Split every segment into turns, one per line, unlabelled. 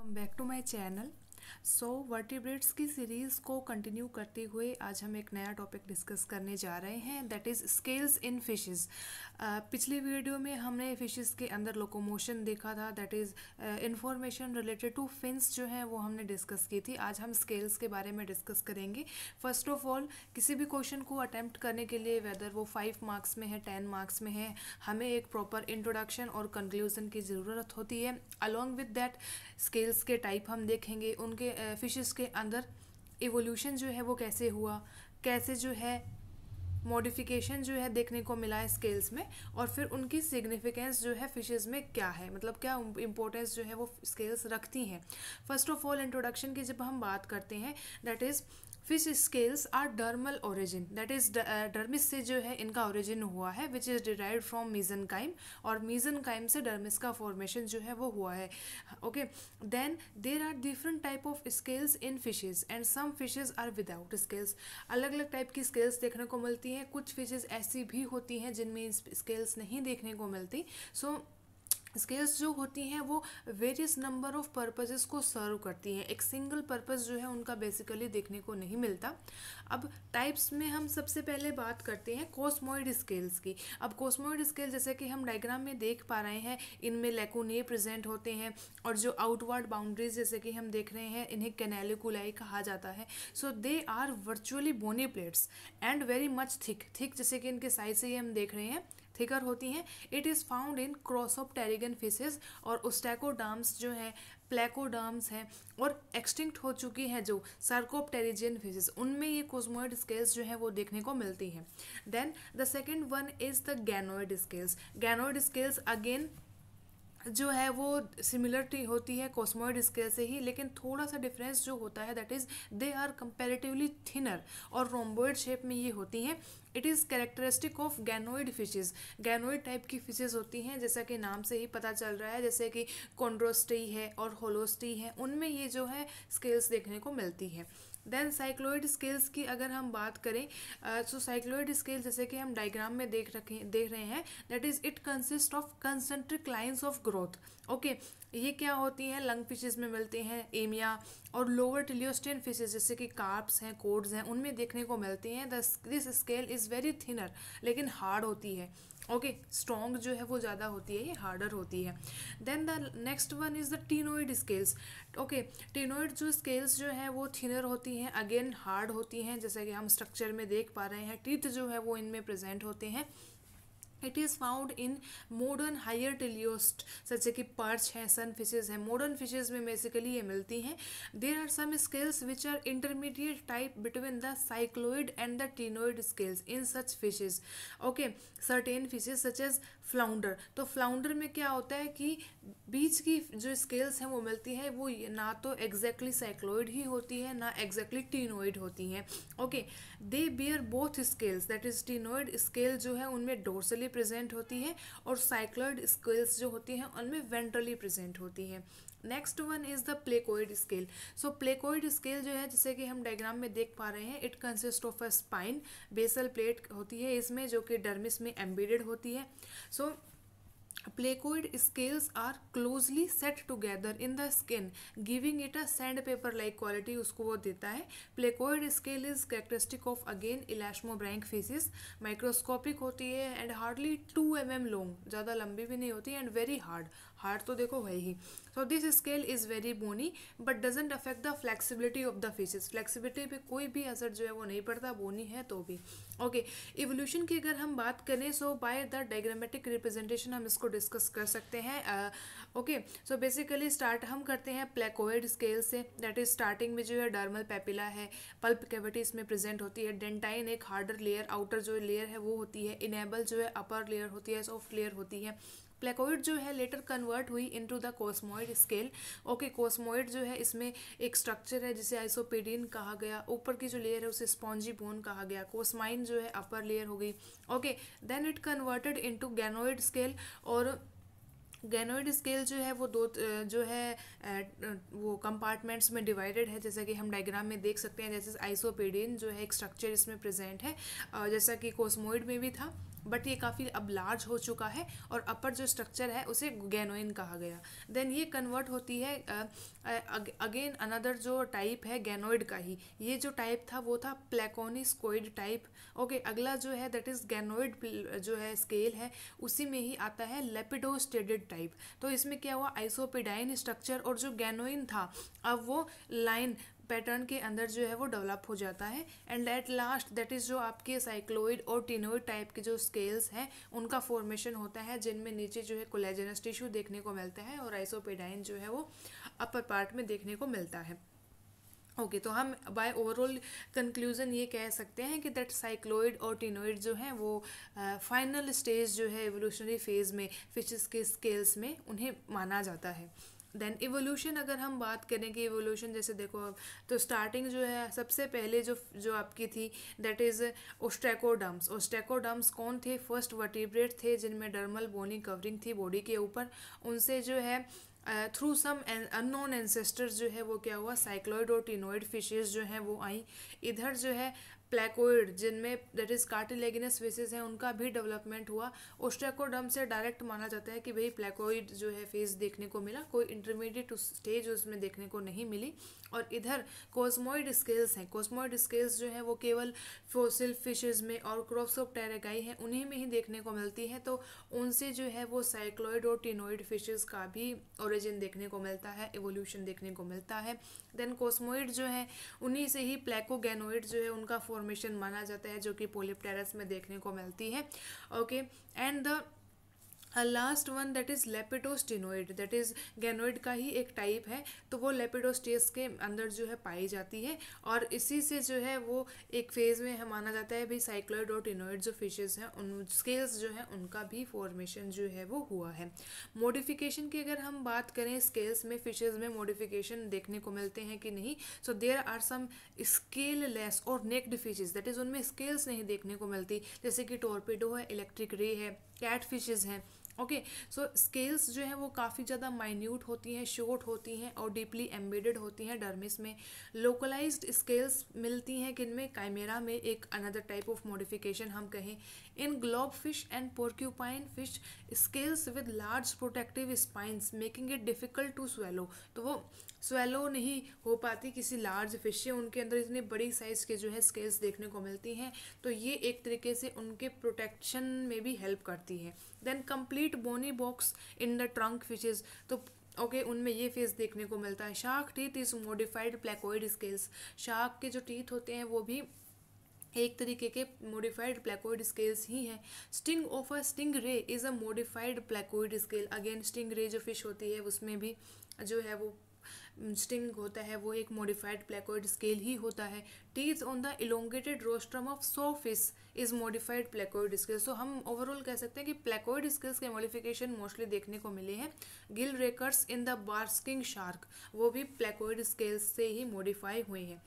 Come back to my channel. So so, vertebrates की series को continue करते हुए आज हम एक नया टॉपिक डिस्कस करने जा रहे हैं that is scales in fishes पिछली वीडियो में हमने फिशेस के अंदर लोकोमोशन देखा था that is information related to fins जो है वो हमने डिस्कस की थी। आज हम स्केल्स के बारे में डिस्कस करेंगे। फ़र्स्ट ऑफ़ ऑल किसी भी क्वेश्चन को अटैम्प्ट करने के लिए वेदर वो फाइव मार्क्स में है टेन मार्क्स में है हमें एक प्रॉपर इंट्रोडक्शन और कंक्लूजन की ज़रूरत होती है। अलॉन्ग विद दैट स्केल्स के टाइप हम देखेंगे उनके फिशेस के अंदर एवोल्यूशन जो है वो कैसे हुआ, कैसे जो है मॉडिफिकेशन जो है देखने को मिला है स्केल्स में और फिर उनकी सिग्निफिकेंस जो है फिशेस में क्या है मतलब क्या इंपॉर्टेंस जो है वो स्केल्स रखती हैं। फ़र्स्ट ऑफ़ ऑल इंट्रोडक्शन की जब हम बात करते हैं that is fish scales are dermal origin that is dermis से जो है इनका ओरिजिन हुआ है which is derive from mesenchyme और मीजन काइम से डर्मिस का फॉर्मेशन जो है वो हुआ है। Okay then there are different type of scales in fishes and some fishes are without scales अलग अलग टाइप की स्केल्स देखने को मिलती हैं। कुछ फिशेज ऐसी भी होती हैं जिनमें स्केल्स नहीं देखने को मिलती। सो so, स्केल्स जो होती हैं, वो वेरियस नंबर ऑफ़ पर्पजेस को सर्व करती हैं। एक सिंगल पर्पज़ जो है, उनका बेसिकली देखने को नहीं मिलता। अब टाइप्स में हम सबसे पहले बात करते हैं कोस्मोइड स्केल्स की। अब कोस्मोइड स्केल जैसे कि हम डायग्राम में देख पा रहे हैं, इनमें लेकोने प्रेजेंट होते हैं और जो आउटवर्ड बाउंड्रीज जैसे कि हम देख रहे हैं, इन्हें कैनेलिकुलाई कहा जाता है। So they are virtually bony plates and very much thick thick जैसे कि इनके साइज़ से ही हम देख रहे हैं। थिकर होती हैं। It is found in crossopterygian fishes और उस्टैकोडाम्स जो हैं प्लेकोडाम्स हैं और एक्सटिंक्ट हो चुकी हैं जो टेरिजियन फिशेज उनमें ये कोजमोइड स्केल्स जो हैं, वो देखने को मिलती हैं। Then the second one is the ganoid scales ganoid scales again जो है वो सिमिलर होती है कॉस्मोइड स्केल से ही, लेकिन थोड़ा सा डिफरेंस जो होता है that is they are comparatively thinner और रोम्बोइड शेप में ये होती हैं। It is characteristic of ganoid fishes ganoid type की फिशेज होती हैं, जैसा कि नाम से ही पता चल रहा है, जैसे कि कॉन्ड्रोस्टी है और होलोस्टी है, उनमें ये जो है स्केल्स देखने को मिलती है। देन साइक्लोइड स्केल्स की अगर हम बात करें सो साइक्लोइड स्केल जैसे कि हम डायग्राम में देख रखे, देख रहे हैं that is it consist of concentric lines of growth okay ये क्या होती हैं? लंग फिशेज में मिलते हैं एमिया और लोअर टिलियोस्टेन फिशेज जैसे कि कार्प्स हैं कोड्स हैं, उनमें देखने को मिलती हैं। This scale is very thinner लेकिन हार्ड होती है। ओके स्ट्रॉन्ग जो है वो ज़्यादा होती है, ये हार्डर होती है। Then the next one is the ctenoid scales okay ctenoid जो स्केल्स जो हैं वो थिनर होती हैं अगेन हार्ड होती हैं, जैसे कि हम स्ट्रक्चर में देख पा रहे हैं टीथ जो है वो इनमें प्रेजेंट होते हैं। It is found in modern higher teleost जैसे कि पर्च हैं सन फिशेज हैं। मॉडर्न फिशेज में बेसिकली ये मिलती हैं। There are some scales which are intermediate type between the cycloid and the ctenoid scales in such fishes okay certain fishes such as flounder तो flounder में क्या होता है कि बीच की जो स्केल्स हैं, वो मिलती है, वो ना तो एग्जैक्टली साइक्लोइड ही होती है, ना एग्जैक्टली टीनोइड होती हैं। Okay they bear both scales that is ctenoid scale जो है, उनमें डोर्सली प्रेजेंट होती है और साइक्लॉइड स्केल्स जो होती हैं उनमें वेंट्रली प्रेजेंट होती है। Next one is the placoid scale so placoid scale जो है जैसे कि हम डायग्राम में देख पा रहे हैं it consist of a spine basal plate होती है इसमें जो कि डर्मिस में एम्बेडेड होती है। So so, placoid scales are closely set together in the skin giving it a sand paper like quality उसको वो देता है placoid scale is characteristic of again elasmobranch fishes microscopic होती है and hardly two M M long ज़्यादा लंबी भी नहीं होती एंड वेरी हार्ड हार्ड तो देखो है ही। So this scale is very bony but doesn't affect the flexibility of the fishes flexibility पे कोई भी असर जो है वो नहीं पड़ता बोनी है तो भी। ओके okay, इवोल्यूशन की अगर हम बात करें so by the diagrammatic representation हम इसको डिस्कस कर सकते हैं ओके सो बेसिकली स्टार्ट हम करते हैं प्लेकोइड स्केल से दैट इज़ स्टार्टिंग में जो है डर्मल पेपिला है पल्प कैविटी इसमें प्रेजेंट होती है डेंटाइन एक हार्डर लेयर आउटर जो लेयर है वो होती है इनेबल जो है अपर लेयर होती है सॉफ्ट लेयर होती है। प्लेकोइड जो है लेटर कन्वर्ट हुई into the cosmoid scale okay cosmoid जो है इसमें एक स्ट्रक्चर है जिसे आइसोपेडिन कहा गया। ऊपर की जो लेयर है उसे स्पॉन्जी बोन कहा गया। कोस्माइन जो है अपर लेयर हो गई। Okay then it converted into ganoid scale और गैनोइड स्केल जो है वो दो, जो है वो कंपार्टमेंट्स में डिवाइडेड है। जैसा कि हम डायग्राम में देख सकते हैं, जैसे आइसोपेडिन जो है एक स्ट्रक्चर इसमें प्रेजेंट है। जैसा कि कोस्मोइड में भी था। बट ये काफ़ी अब लार्ज हो चुका है और अपर जो स्ट्रक्चर है, उसे गैनोइन कहा गया। देन ये कन्वर्ट होती है अगेन अनदर जो टाइप है गैनोइड का ही। ये जो टाइप था, वो था प्लेकोनिस्कोइड टाइप ओके अगला जो है दैट इज़ गैनोइड जो है स्केल है, उसी में ही आता है लेपिडोस्टेडेड टाइप तो इसमें क्या हुआ? आइसोपिडाइन स्ट्रक्चर और जो गैनोइन था, अब वो लाइन पैटर्न के अंदर जो है वो डेवलप हो जाता है. And at last that is जो आपके साइक्लोइड और टिनोइड टाइप के जो स्केल्स हैं उनका फॉर्मेशन होता है जिनमें नीचे जो है कोलेजनस टिश्यू देखने को मिलता है और आइसोपेडाइन जो है वो अपर पार्ट में देखने को मिलता है. ओके okay, तो हम बाय ओवरऑल कंक्लूजन ये कह सकते हैं कि दैट साइक्लोइड और टिनोइड जो है वो फाइनल uh, स्टेज जो है एवोल्यूशनरी फ़ेज़ में फिशेस के स्केल्स में उन्हें माना जाता है. देन इवोल्यूशन अगर हम बात करें कि इवोल्यूशन जैसे देखो अब तो स्टार्टिंग जो है, सबसे पहले जो जो आपकी थी दैट इज़ ओस्टेकोडम्स ओस्टेकोडम्स कौन थे? फ़र्स्ट वर्टिब्रेट थे, जिनमें डर्मल बोनी कवरिंग थी बॉडी के ऊपर. उनसे जो है थ्रू सम अननोन एंसेस्टर्स जो है, वो क्या हुआ? साइक्लोइड और टिनोइड फिशेज जो हैं, वो आई. इधर जो है प्लेकोइड, जिनमें दैट इज़ कार्टिलेगिनस फेसेस हैं, उनका भी डेवलपमेंट हुआ। ओस्टेकोडम से डायरेक्ट माना जाता है कि भाई प्लेकोइड जो है फेस देखने को मिला, कोई इंटरमीडिएट स्टेज उसमें देखने को नहीं मिली। और इधर कोस्मोइड स्केल्स हैं। कोस्मोइड स्केल्स जो है, वो केवल फोसिल फिशेज में और क्रॉप्स ऑफ़ टेरेगाई हैं, उन्हीं में ही देखने को मिलती है। तो उनसे जो है वो साइक्लोइड और टिनोइड फिशेज का भी ओरिजिन देखने को मिलता है एवोल्यूशन देखने को मिलता है। देन कोस्मोइड जो है, उन्हीं से ही प्लेकोगेनोइड जो है, उनका फॉर्मेशन माना जाता है जो कि पोलिप टेरस में देखने को मिलती है। Okay and the last one that is lepidosteoid that is ganoid का ही एक टाइप है तो वो लेपिडोस्टेस के अंदर जो है पाई जाती है और इसी से जो है वो एक फ़ेज़ में माना जाता है, भाई साइक्लोइड और टिनोइड जो फिशेज हैं, उन स्केल्स जो हैं, उनका भी फॉर्मेशन जो है वो हुआ है। मॉडिफिकेशन की अगर हम बात करें स्केल्स में फिशेज में मॉडिफिकेशन देखने को मिलते हैं कि नहीं so there are some scale less और नेक्ड फिशेज दैट इज़ उनमें स्केल्स नहीं देखने को मिलती, जैसे कि टोरपेडो है इलेक्ट्रिक रे है कैट फिशेज हैं ओके सो स्केल्स जो है वो काफ़ी ज़्यादा माइन्यूट होती हैं शॉर्ट होती हैं और डीपली एम्बेडेड होती हैं डर्मिस में। लोकलाइज्ड स्केल्स मिलती हैं किनमें काइमेरा में एक अनदर टाइप ऑफ़ मॉडिफिकेशन हम कहें। In globe fish and porcupine fish scales with large protective spines making it difficult to swallow तो वो स्वेलो नहीं हो पाती किसी लार्ज फ़िश से, उनके अंदर इतनी बड़ी साइज़ के जो है स्केल्स देखने को मिलती हैं। तो ये एक तरीके से उनके प्रोटेक्शन में भी हेल्प करती है। Then complete bony box in the trunk fishes तो ओके okay, उनमें ये फेस देखने को मिलता है। Shark teeth is modified placoid scales shark के जो टीथ होते हैं वो भी एक तरीके के मॉडिफाइड प्लेकोइड स्केल्स ही हैं। Sting of a sting ray is a modified placoid scale again sting ray जो फ़िश होती है उसमें भी जो है वो स्टिंग होता है, वो एक मॉडिफाइड प्लेकोइड स्केल ही होता है। Teeth on the elongated rostrum of sawfish is modified placoid scales तो हम ओवरऑल कह सकते हैं कि प्लेकोइड स्केल्स के मॉडिफिकेशन मोस्टली देखने को मिले हैं। Gill rakers in the basking shark वो भी प्लेकोइड स्केल्स से ही मॉडिफाई हुए हैं।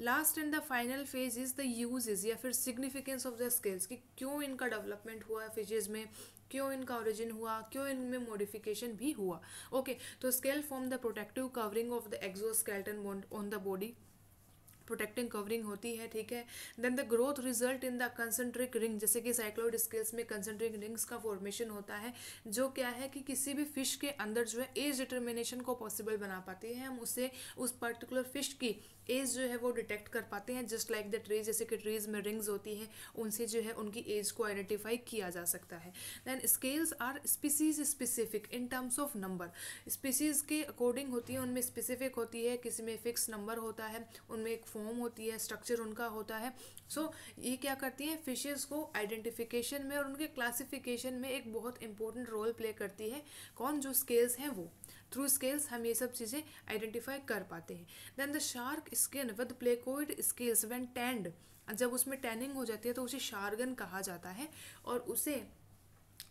Last and the final phase is the uses या फिर सिग्निफिकेंस ऑफ़ द स्केल्स कि क्यों इनका डेवलपमेंट हुआ फिजेज में? क्यों इनका ओरिजिन हुआ? क्यों इनमें मॉडिफिकेशन भी हुआ? ओके okay, तो scale form the protective covering of the exoskeleton on the body protecting covering होती है ठीक है? Then the growth result in the concentric ring जैसे कि साइक्लोइड स्केल्स में कंसेंट्रिक रिंग्स का फॉर्मेशन होता है जो क्या है कि किसी भी फ़िश के अंदर जो है एज डिटर्मिनेशन को पॉसिबल बना पाती है। हम उसे उस पर्टिकुलर फ़िश की एज जो है वो डिटेक्ट कर पाते हैं जस्ट लाइक द ट्रीज जैसे कि ट्रीज में रिंग्स होती हैं उनसे जो है उनकी एज को आइडेंटिफाई किया जा सकता है। Then scales are species specific in terms of number species के अकॉर्डिंग होती है उनमें स्पेसिफिक होती है किसी में फिक्स नंबर होता है उनमें एक फॉर्म होती है स्ट्रक्चर उनका होता है। सो so, ये क्या करती हैं फिशेज़ को आइडेंटिफिकेशन में और उनके क्लासिफिकेशन में एक बहुत इंपॉर्टेंट रोल प्ले करती है। कौन? जो स्केल्स हैं वो। थ्रू स्केल्स हम ये सब चीज़ें आइडेंटिफाई कर पाते हैं। Then the shark skin with placoid scales when tanned जब उसमें टैनिंग हो जाती है तो उसे शार्गन कहा जाता है और उसे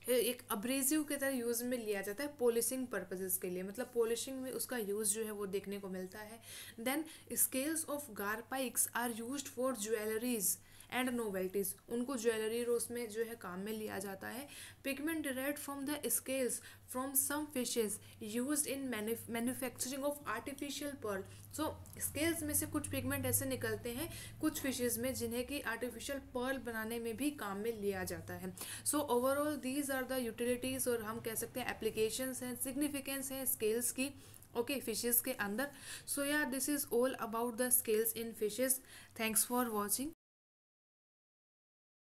एक अब्रेजिव के तरह यूज़ में लिया जाता है पॉलिशिंग पर्पजेज के लिए। मतलब पॉलिशिंग में उसका यूज़ जो है वो देखने को मिलता है। Then scales of garpikes are use for jewelleries and novelties उनको ज्वेलरी और में जो है काम में लिया जाता है। Pigment derive from the scales from some fishes use in manufacturing of artificial pearl so scales में से कुछ पिगमेंट ऐसे निकलते हैं, कुछ फिशेज में, जिन्हें कि आर्टिफिशियल पर्ल बनाने में भी काम में लिया जाता है। So overall these are the utilities और हम कह सकते हैं एप्लीकेशंस हैं सिग्निफिकेंस हैं स्केल्स की ओके फिशेस के अंदर। सो या this is all about the scales in fishes thanks for watching